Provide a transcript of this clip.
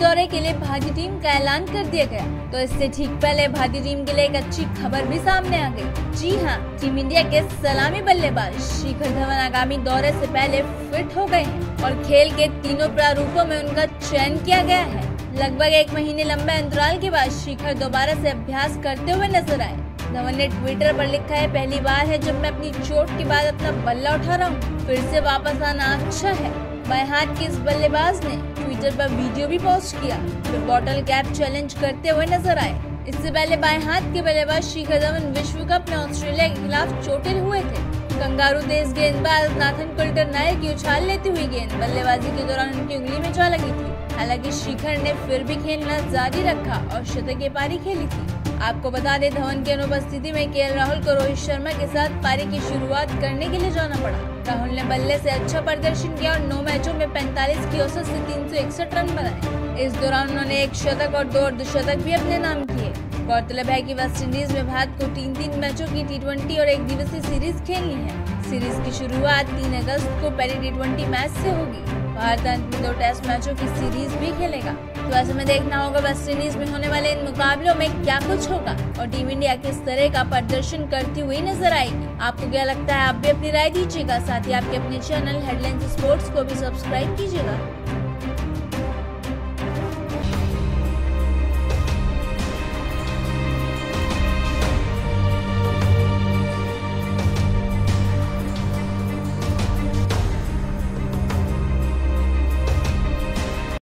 दौरे के लिए भारतीय टीम का ऐलान कर दिया गया। तो इससे ठीक पहले भारतीय टीम के लिए एक अच्छी खबर भी सामने आ गई। जी हाँ टीम इंडिया के सलामी बल्लेबाज शिखर धवन आगामी दौरे से पहले फिट हो गए हैं और खेल के तीनों प्रारूपों में उनका चयन किया गया है। लगभग एक महीने लंबे अंतराल के बाद शिखर दोबारा से अभ्यास करते हुए नज़र आए। धवन ने ट्विटर पर लिखा है, पहली बार है जब मैं अपनी चोट के बाद अपना बल्ला उठा रहा हूँ, फिर से वापस आना अच्छा है। बाएँ हाथ के इस बल्लेबाज ने ट्विटर पर वीडियो भी पोस्ट किया। फिर बॉटल कैप चैलेंज करते हुए नज़र आए। इससे पहले बाएँ हाथ के बल्लेबाज शिखर धवन विश्व कप में ऑस्ट्रेलिया के खिलाफ चोटिल हुए थे। कंगारू तेज गेंदबाज नाथन कुलकर नायर की उछाल लेती हुई गेंद बल्लेबाजी के दौरान उनकी उंगली में जा लगी थी। हालाँकि शिखर ने फिर भी खेलना जारी रखा और शतक पारी खेली थी। आपको बता दें, धवन की अनुपस्थिति में के राहुल को रोहित शर्मा के साथ पारी की शुरुआत करने के लिए जाना पड़ा। राहुल ने बल्ले से अच्छा प्रदर्शन किया और नौ मैचों में 45 की औसत से तीन सौ इकसठ रन बनाए। इस दौरान उन्होंने एक शतक और दो अर्धशतक भी अपने नाम किए। गौरतलब है कि वेस्ट इंडीज में भारत को तीन तीन मैचों की टी और एक दिवसीय सीरीज़ खेलनी है। सीरीज़ की शुरुआत तीन अगस्त को पहली टी मैच ऐसी होगी। भारत अंत में दो टेस्ट मैचों की सीरीज़ भी खेलेगा। तो ऐसे में देखना होगा वेस्ट इंडीज में होने वाले इन मुकाबलों में क्या कुछ होगा और टीम इंडिया किस तरह का प्रदर्शन करती हुई नज़र आएगी। आपको क्या लगता है आप भी अपनी राय दीजिएगा, साथ ही आपके अपने चैनल हेडलाइंस स्पोर्ट्स को भी सब्सक्राइब कीजिएगा।